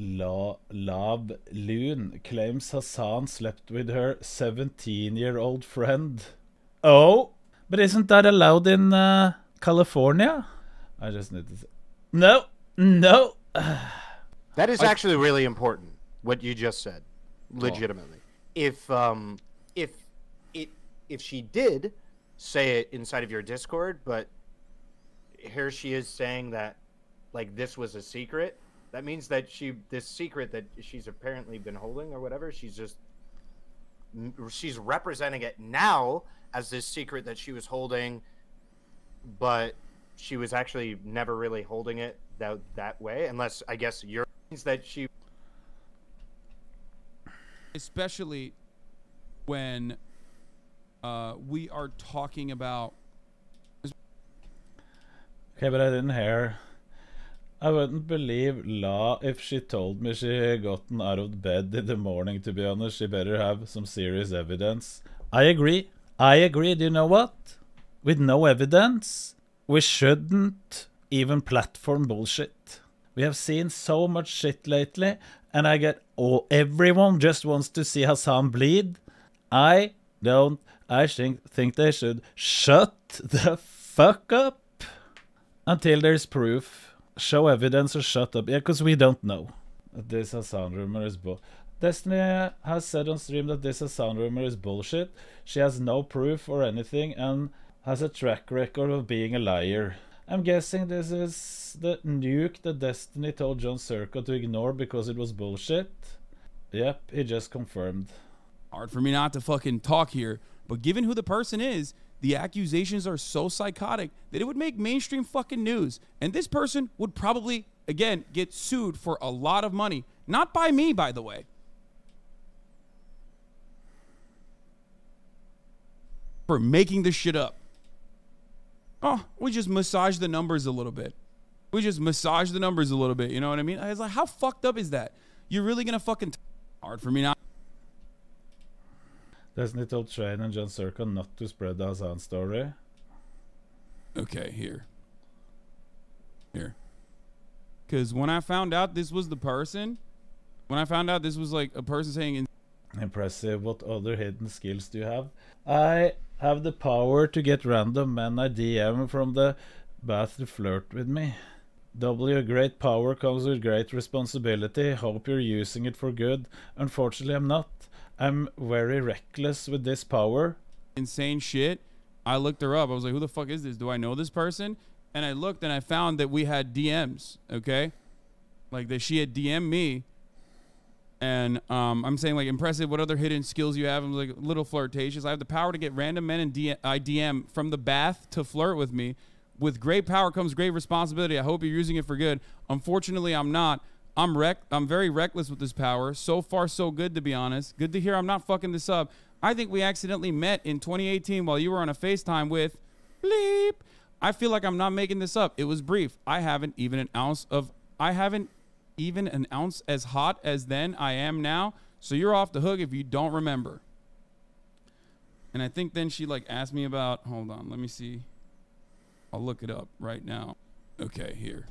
La Lab Loon claims Hassan slept with her 17 year old friend. Oh, but isn't that allowed in uh, California? I just need to say. No, no. That is actually really important. What you just said, legitimately. If um if it if she did say it inside of your Discord, but here she is saying that like this was a secret, that means that she this secret that she's apparently been holding or whatever, she's just she's representing it now as this secret that she was holding, but she was actually never really holding it that that way, unless I guess you're means that she especially when uh, we are talking about Okay, but I didn't hear. I wouldn't believe La if she told me she had gotten out of bed in the morning, to be honest. She better have some serious evidence. I agree. I agree. Do you know what? With no evidence, we shouldn't even platform bullshit. We have seen so much shit lately, and I get oh everyone just wants to see Hassan bleed. I don't I think think they should shut the fuck up until there's proof. Show evidence or shut up. Yeah, because we don't know. This Hassan rumor is bull. Destiny has said on stream that this Hassan rumor is bullshit. She has no proof or anything and has a track record of being a liar. I'm guessing this is the nuke that Destiny told John Circa to ignore because it was bullshit. Yep, he just confirmed. Hard for me not to fucking talk here, but given who the person is, the accusations are so psychotic that it would make mainstream fucking news. And this person would probably, again, get sued for a lot of money. Not by me, by the way. For making this shit up. Oh, we just massage the numbers a little bit. We just massage the numbers a little bit. You know what I mean? I was like, how fucked up is that? You're really gonna fucking. T- hard for me not. Destiny told Train and Jon Zherka not to spread the Hassan story. Okay, here. Here. Because when I found out this was the person, when I found out this was like a person saying, in- Impressive. What other hidden skills do you have? I have the power to get random men I DM from the bath to flirt with me. W, great power comes with great responsibility. Hope you're using it for good. Unfortunately, I'm not. I'm very reckless with this power. insane shit, I looked her up. I was like, who the fuck is this? Do I know this person? And I looked and I found that we had DMs, okay? Like that she had DM me. And um, I'm saying like impressive. What other hidden skills you have? I'm like little flirtatious. I have the power to get random men and DM, I DM from the bath to flirt with me. With great power comes great responsibility. I hope you're using it for good. Unfortunately, I'm not. I'm wreck. I'm very reckless with this power. So far, so good to be honest. Good to hear. I'm not fucking this up. I think we accidentally met in 2018 while you were on a FaceTime with bleep. I feel like I'm not making this up. It was brief. I haven't even an ounce of. I haven't even an ounce as hot as then I am now. So you're off the hook if you don't remember. And I think then she like asked me about. Hold on, let me see. I'll look it up right now. Okay, here.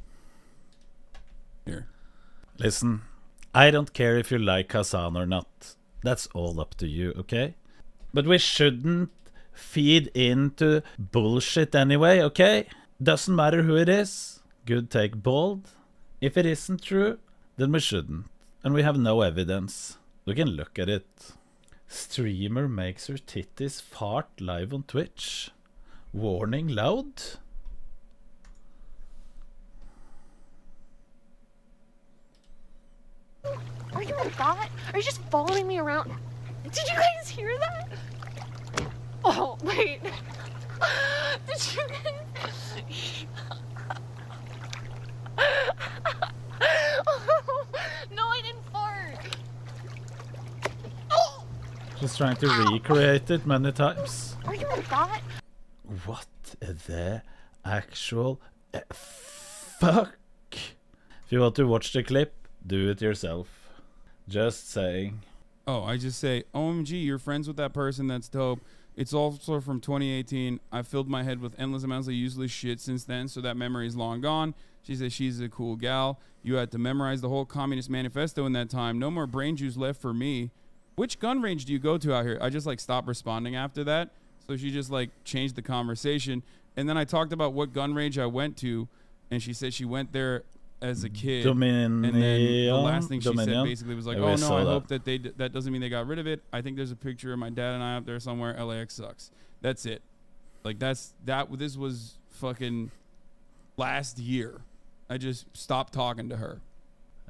Here. Listen, I don't care if you like Hassan or not. That's all up to you, okay? But we shouldn't feed into bullshit anyway, okay? Doesn't matter who it is. Good take bold. If it isn't true, then we shouldn't. And we have no evidence. We can look at it. Streamer makes her titties fart live on Twitch. Warning loud. Are you a bot? Are you just following me around? Did you guys hear that? Oh, wait. Did you guys? no, I didn't fart. Oh, Just trying to recreate it many times. are you a bot? What the actual uh, fuck? If you want to watch the clip, do it yourself. Just saying. Oh, I just say, OMG, you're friends with that person. That's dope. It's also from 2018. I filled my head with endless amounts of useless shit since then, so that memory is long gone. She says she's a cool gal. You had to memorize the whole Communist Manifesto in that time. No more brain juice left for me. Which gun range do you go to out here? I just like stopped responding after that. So she just like changed the conversation. And then I talked about what gun range I went to, and she said she went there as a kid. Dominion. And then the last thing she Dominion. said basically was like, "Oh no, I hope that they d- that doesn't mean they got rid of it. I think there's a picture of my dad and I up there somewhere. LAX sucks. That's it. Like that's that. This was fucking last year. I just stopped talking to her.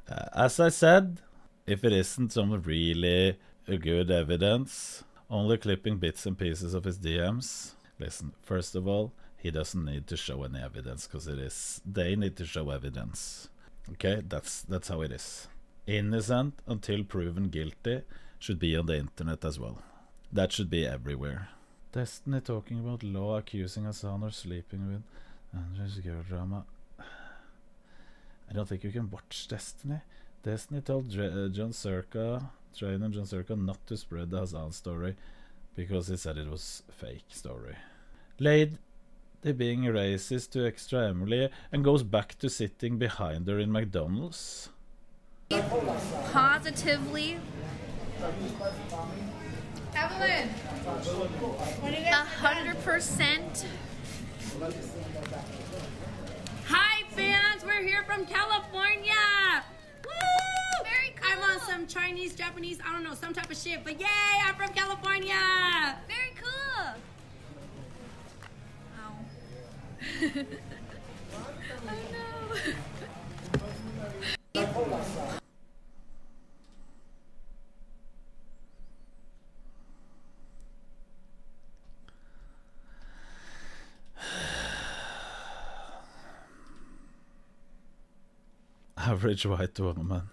Uh, as I said, if it isn't some really good evidence, only clipping bits and pieces of his DMs. Listen, first of all, he doesn't need to show any evidence because it is they need to show evidence. Okay, that's that's how it is. Innocent until proven guilty should be on the internet as well. That should be everywhere. Destiny talking about law accusing Hassan of sleeping with Andres girl drama. I don't think you can watch Destiny. Destiny told uh, Jon Zherka, trainer Jon Zherka, not to spread the Hassan story because he said it was fake story. Lady being racist to extra Emily and goes back to sitting behind her in McDonald's. positively Evelyn, a hundred percent. hi fans, we're here from California. Woo! Very cool. I'm on some Chinese, Japanese, I don't know, some type of shit, but yay, I'm from California. Very Average white woman.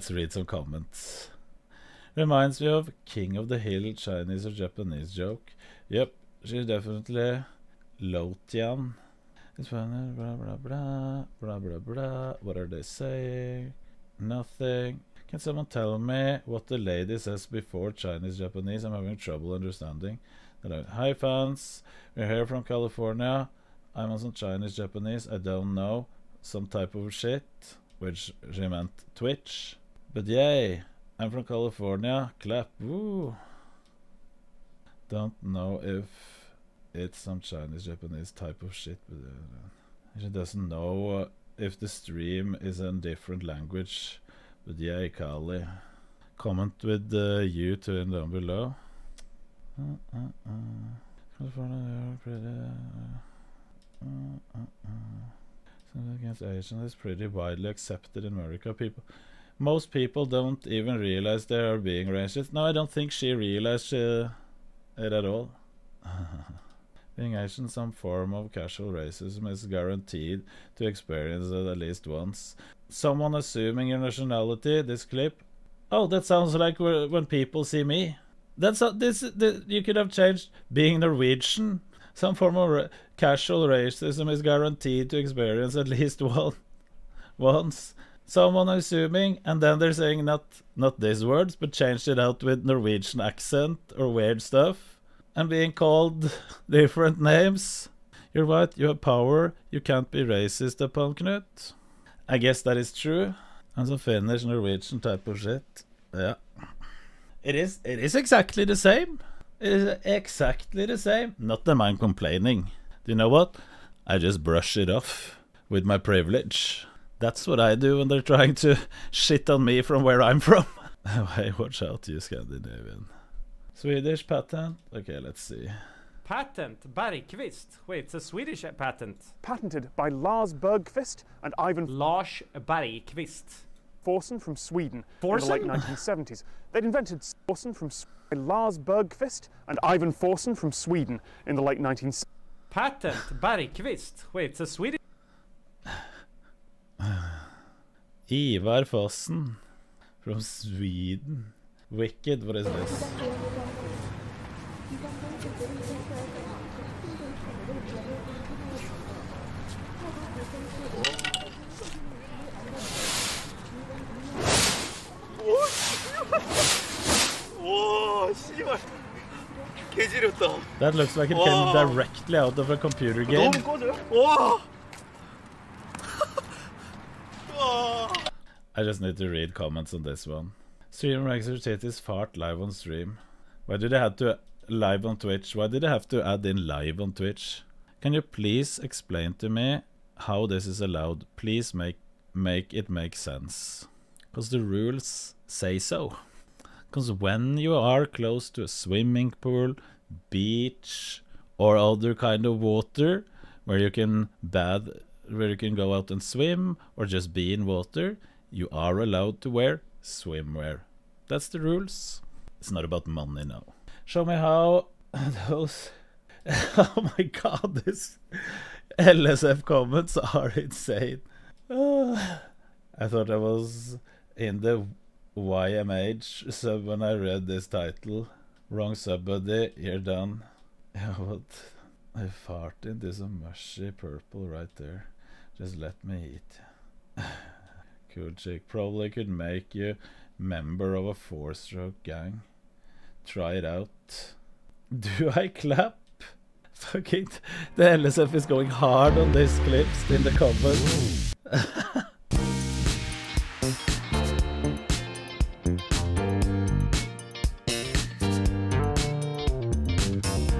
Let's read some comments. Reminds me of King of the Hill Chinese or Japanese joke. Yep, she's definitely Laotian. It's funny, blah blah blah blah blah blah. What are they saying? Nothing. Can someone tell me what the lady says before Chinese Japanese? I'm having trouble understanding. Hi fans, we're here from California. I'm on some Chinese Japanese. I don't know some type of shit, which she meant Twitch. But yay, I'm from California. Clap. Woo. Don't know if it's some Chinese Japanese type of shit, but uh, she doesn't know if the stream is in different language. But yay, Kali. Comment with uh, you in down below. Uh, uh, uh. California, pretty. Uh, uh, uh. Something against Asians is pretty widely accepted in America. People, most people don't even realize they are being racist. No, I don't think she realized uh, it at all. being Asian, some form of casual racism is guaranteed to experience it at least once. Someone assuming your nationality. This clip. Oh, that sounds like when people see me. That's this, this. You could have changed being Norwegian. Some form of ra- casual racism is guaranteed to experience at least one once. Someone assuming, and then they're saying not not these words, but changed it out with Norwegian accent or weird stuff, and being called different names. You're right, you have power, you can't be racist upon Knut. I guess that is true. And some Finnish Norwegian type of shit. Yeah. It is it is exactly the same. It is exactly the same. Not that I'm complaining. Do you know what? I just brush it off with my privilege. That's what I do when they're trying to shit on me from where I'm from. hey, watch out, you Scandinavian. Swedish patent? Okay, let's see. Patent Bergqvist. Wait, it's a Swedish patent. patented by Lars Bergqvist and Ivan Lars Bergqvist. Forsen from Sweden Forsen? in the late 1970s. They'd invented Forsen from by Lars Bergqvist and Ivan Forsen from Sweden in the late 1970s. Patent Bergqvist. Wait, it's a Swedish Ivar Fossen from Sweden. Wicked, what is this? That looks like it came Whoa. directly out of a computer game. Whoa. Whoa. I just need to read comments on this one. Streamer exercises fart live on stream. Why did they have to live on Twitch? Why did they have to add in live on Twitch? Can you please explain to me how this is allowed? Please make make it make sense. Because the rules say so. Because when you are close to a swimming pool, beach, or other kind of water where you can bathe, where you can go out and swim, or just be in water, you are allowed to wear swimwear. That's the rules. It's not about money now. Show me how those. Oh my god, this LSF comments are insane. Ah. I thought I was in the YMH sub when I read this title. Wrong buddy, you're done. Yeah, I fart into a mushy purple right there. Just let me eat. Cool chick. Probably could make you member of a four stroke gang. Try it out. Do I clap? Fucking the LSF is going hard on these clips in the comments.